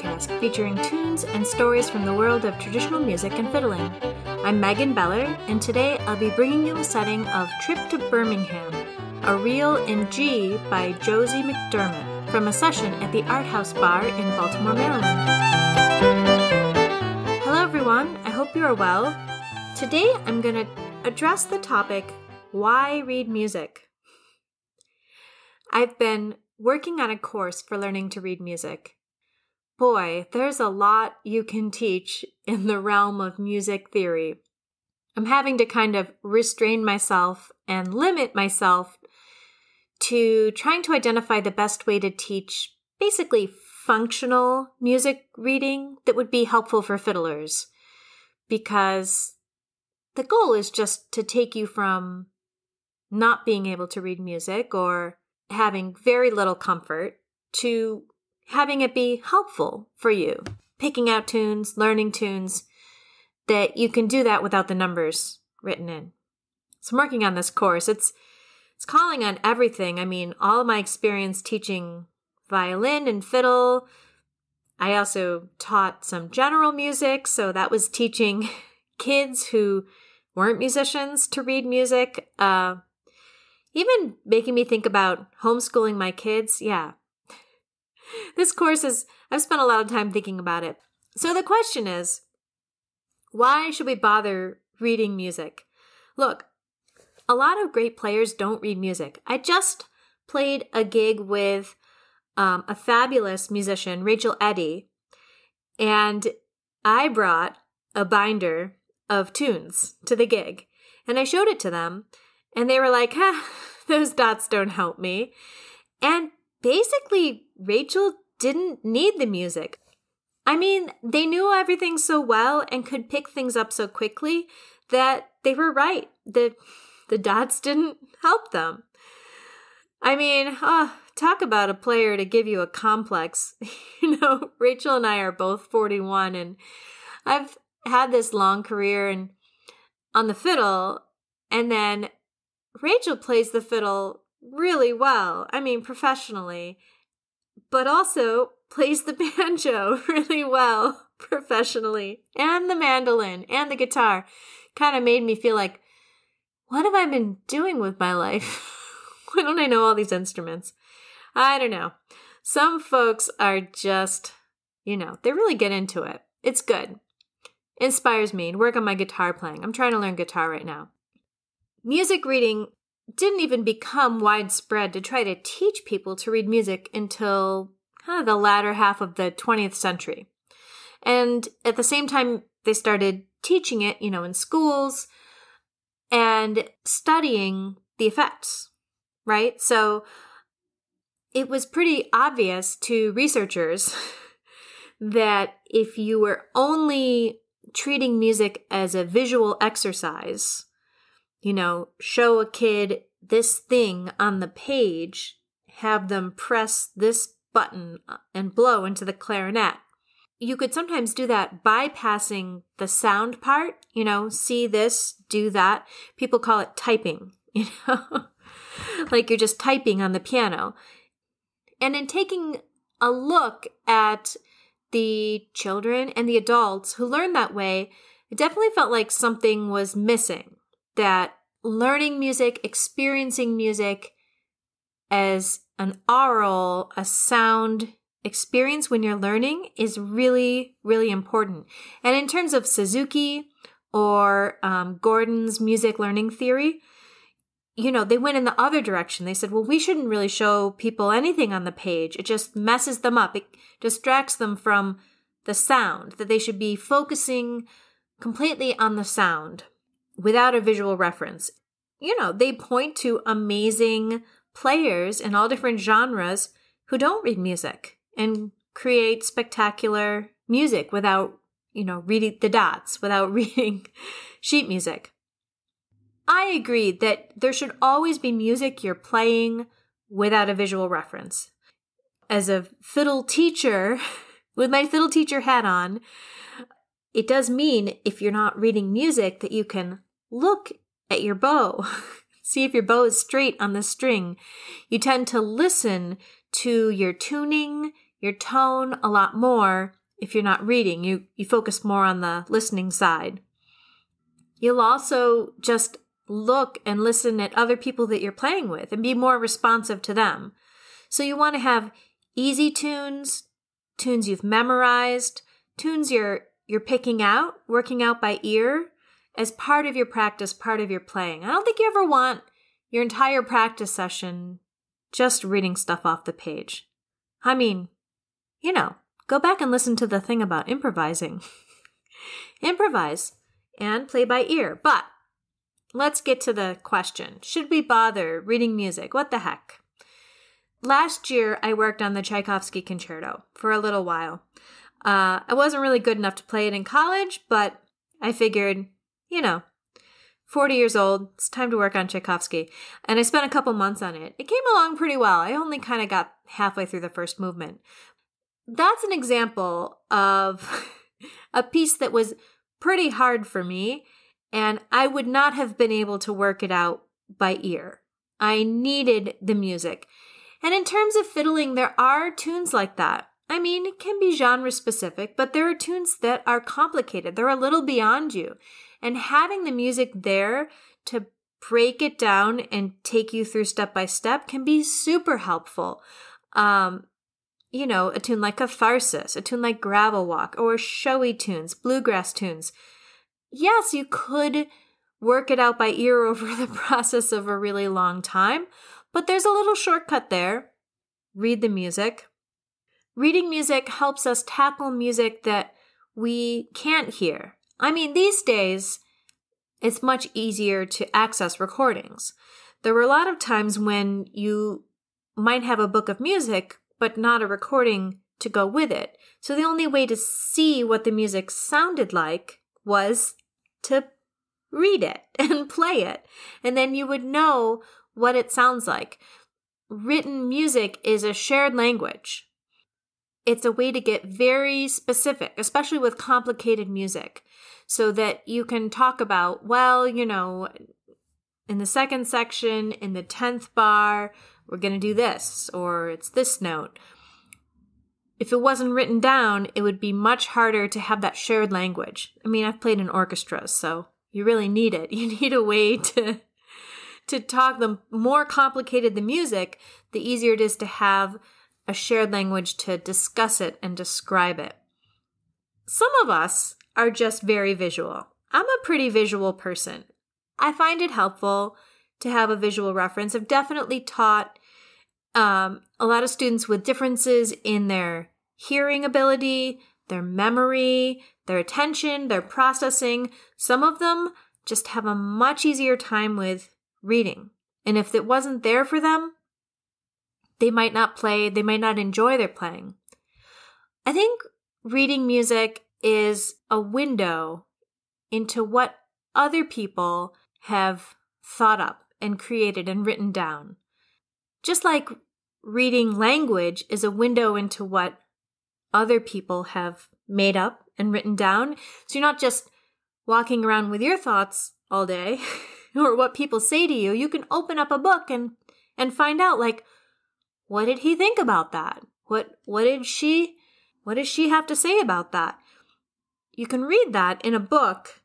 podcast featuring tunes and stories from the world of traditional music and fiddling. I'm Megan Beller, and today I'll be bringing you a setting of Trip to Birmingham, a reel in G by Josie McDermott from a session at the Arthouse Bar in Baltimore, Maryland. Hello, everyone. I hope you are well. Today I'm going to address the topic why read music? I've been working on a course for learning to read music. Boy, there's a lot you can teach in the realm of music theory. I'm having to kind of restrain myself and limit myself to trying to identify the best way to teach basically functional music reading that would be helpful for fiddlers. Because the goal is just to take you from not being able to read music or having very little comfort to having it be helpful for you. Picking out tunes, learning tunes, that you can do that without the numbers written in. So I'm working on this course. It's it's calling on everything. I mean, all of my experience teaching violin and fiddle. I also taught some general music, so that was teaching kids who weren't musicians to read music. Uh, even making me think about homeschooling my kids. Yeah. this course is, I've spent a lot of time thinking about it. So the question is, why should we bother reading music? Look, a lot of great players don't read music. I just played a gig with um, a fabulous musician, Rachel Eddy, and I brought a binder of tunes to the gig and I showed it to them and they were like, huh, those dots don't help me. And basically, Rachel didn't need the music. I mean, they knew everything so well and could pick things up so quickly that they were right. The, the dots didn't help them. I mean, oh, talk about a player to give you a complex. you know, Rachel and I are both 41 and I've had this long career and on the fiddle and then Rachel plays the fiddle really well. I mean, professionally, but also plays the banjo really well professionally, and the mandolin and the guitar. Kind of made me feel like, what have I been doing with my life? Why don't I know all these instruments? I don't know. Some folks are just, you know, they really get into it. It's good. Inspires me to work on my guitar playing. I'm trying to learn guitar right now. Music reading didn't even become widespread to try to teach people to read music until kind of the latter half of the 20th century. And at the same time, they started teaching it, you know, in schools and studying the effects, right? So it was pretty obvious to researchers that if you were only treating music as a visual exercise, you know, show a kid this thing on the page, have them press this button uh, and blow into the clarinet. You could sometimes do that bypassing the sound part, you know, see this, do that. People call it typing, you know, like you're just typing on the piano. And in taking a look at the children and the adults who learn that way, it definitely felt like something was missing that learning music, experiencing music as an aural, a sound experience when you're learning is really, really important. And in terms of Suzuki or um, Gordon's music learning theory, you know, they went in the other direction. They said, well, we shouldn't really show people anything on the page. It just messes them up. It distracts them from the sound, that they should be focusing completely on the sound without a visual reference. You know, they point to amazing players in all different genres who don't read music and create spectacular music without, you know, reading the dots, without reading sheet music. I agree that there should always be music you're playing without a visual reference. As a fiddle teacher, with my fiddle teacher hat on, it does mean if you're not reading music that you can look at your bow. See if your bow is straight on the string. You tend to listen to your tuning, your tone a lot more if you're not reading. You you focus more on the listening side. You'll also just look and listen at other people that you're playing with and be more responsive to them. So you want to have easy tunes, tunes you've memorized, tunes you're you're picking out, working out by ear as part of your practice, part of your playing. I don't think you ever want your entire practice session just reading stuff off the page. I mean, you know, go back and listen to the thing about improvising. Improvise and play by ear. But let's get to the question Should we bother reading music? What the heck? Last year, I worked on the Tchaikovsky concerto for a little while. Uh, I wasn't really good enough to play it in college, but I figured, you know, 40 years old, it's time to work on Tchaikovsky. And I spent a couple months on it. It came along pretty well. I only kind of got halfway through the first movement. That's an example of a piece that was pretty hard for me, and I would not have been able to work it out by ear. I needed the music. And in terms of fiddling, there are tunes like that. I mean, it can be genre specific, but there are tunes that are complicated. They're a little beyond you. And having the music there to break it down and take you through step by step can be super helpful. Um, you know, a tune like Catharsis, a tune like Gravel Walk, or showy tunes, bluegrass tunes. Yes, you could work it out by ear over the process of a really long time, but there's a little shortcut there. Read the music. Reading music helps us tackle music that we can't hear. I mean, these days, it's much easier to access recordings. There were a lot of times when you might have a book of music, but not a recording to go with it. So the only way to see what the music sounded like was to read it and play it. And then you would know what it sounds like. Written music is a shared language. It's a way to get very specific, especially with complicated music, so that you can talk about, well, you know, in the second section, in the 10th bar, we're going to do this, or it's this note. If it wasn't written down, it would be much harder to have that shared language. I mean, I've played in orchestras, so you really need it. You need a way to to talk the more complicated the music, the easier it is to have a shared language to discuss it and describe it. Some of us are just very visual. I'm a pretty visual person. I find it helpful to have a visual reference. I've definitely taught um, a lot of students with differences in their hearing ability, their memory, their attention, their processing. Some of them just have a much easier time with reading. And if it wasn't there for them, they might not play, they might not enjoy their playing. I think reading music is a window into what other people have thought up and created and written down. Just like reading language is a window into what other people have made up and written down. So you're not just walking around with your thoughts all day or what people say to you. You can open up a book and and find out like what did he think about that? What what did she what does she have to say about that? You can read that in a book.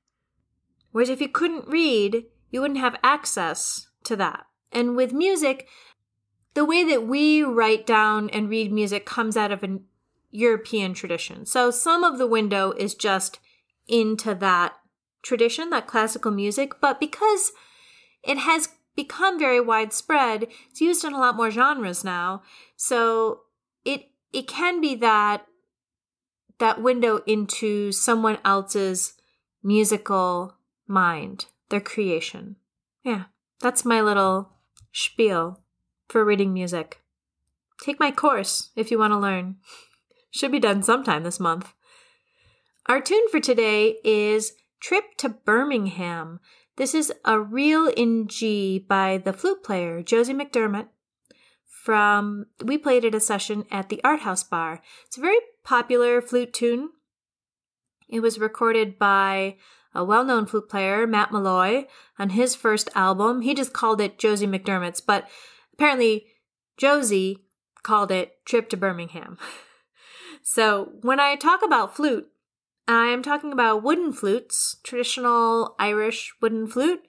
Whereas if you couldn't read, you wouldn't have access to that. And with music, the way that we write down and read music comes out of a European tradition. So some of the window is just into that tradition, that classical music, but because it has become very widespread, it's used in a lot more genres now. So it it can be that that window into someone else's musical mind, their creation. Yeah, that's my little spiel for reading music. Take my course if you want to learn. Should be done sometime this month. Our tune for today is Trip to Birmingham. This is a reel in G by the flute player Josie McDermott from we played it a session at the Arthouse Bar. It's a very popular flute tune. It was recorded by a well-known flute player, Matt Molloy, on his first album. He just called it Josie McDermott's, but apparently Josie called it Trip to Birmingham. So, when I talk about flute, I'm talking about wooden flutes, traditional Irish wooden flute.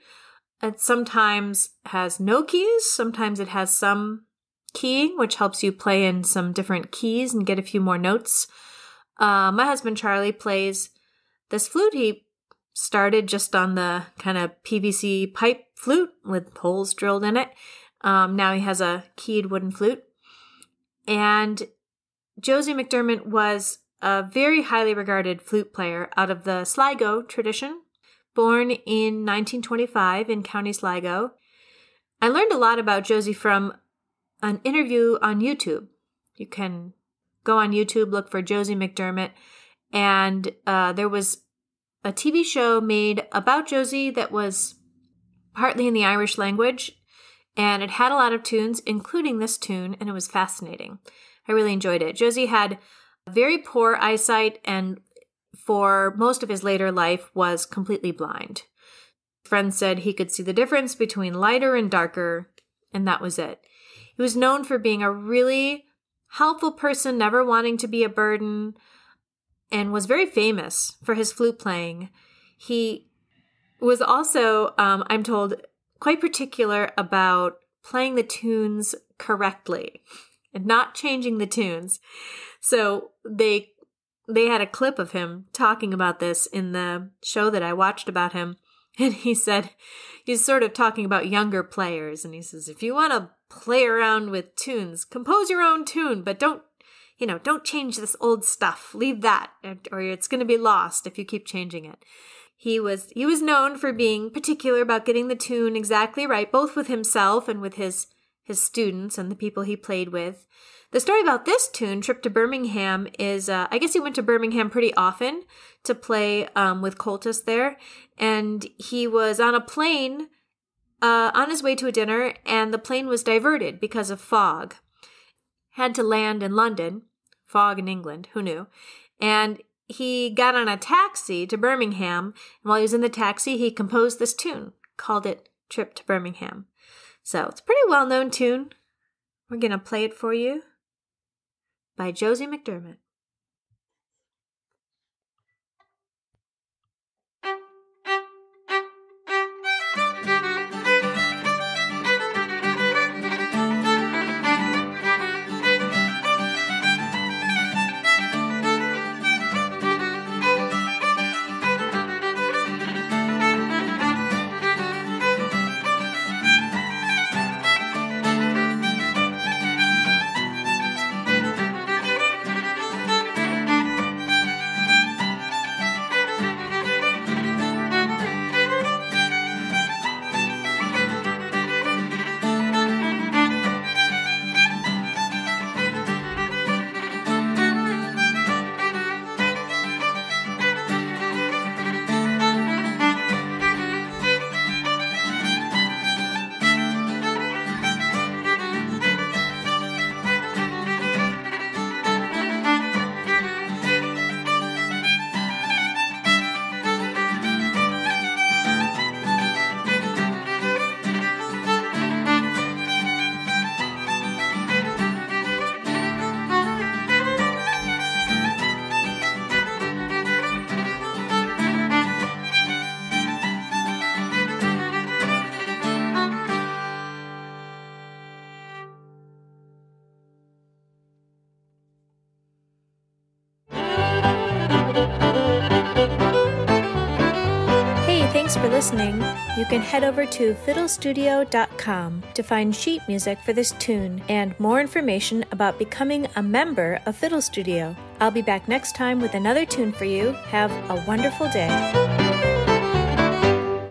It sometimes has no keys, sometimes it has some keying, which helps you play in some different keys and get a few more notes. Uh, my husband Charlie plays this flute. He started just on the kind of PVC pipe flute with holes drilled in it. Um, now he has a keyed wooden flute. And Josie McDermott was a very highly regarded flute player out of the Sligo tradition, born in 1925 in County Sligo. I learned a lot about Josie from an interview on YouTube. You can go on YouTube, look for Josie McDermott, and uh, there was a TV show made about Josie that was partly in the Irish language, and it had a lot of tunes, including this tune, and it was fascinating. I really enjoyed it. Josie had very poor eyesight and for most of his later life was completely blind. Friends said he could see the difference between lighter and darker, and that was it. He was known for being a really helpful person, never wanting to be a burden, and was very famous for his flute playing. He was also, um, I'm told, quite particular about playing the tunes correctly and not changing the tunes. So they they had a clip of him talking about this in the show that I watched about him. And he said, he's sort of talking about younger players. And he says, if you want to play around with tunes, compose your own tune, but don't, you know, don't change this old stuff. Leave that, or it's going to be lost if you keep changing it. He was, he was known for being particular about getting the tune exactly right, both with himself and with his, his students and the people he played with. The story about this tune, Trip to Birmingham, is uh, I guess he went to Birmingham pretty often to play um, with Comhaltas there. And he was on a plane uh, on his way to a dinner, and the plane was diverted because of fog. Had to land in London, fog in England, who knew? And he got on a taxi to Birmingham, and while he was in the taxi, he composed this tune, called it Trip to Birmingham. So it's a pretty well known tune. We're going to play it for you by Josie McDermott. Listening. You can head over to fiddlestudio.com to find sheet music for this tune and more information about becoming a member of Fiddle Studio. I'll be back next time with another tune for you. Have a wonderful day.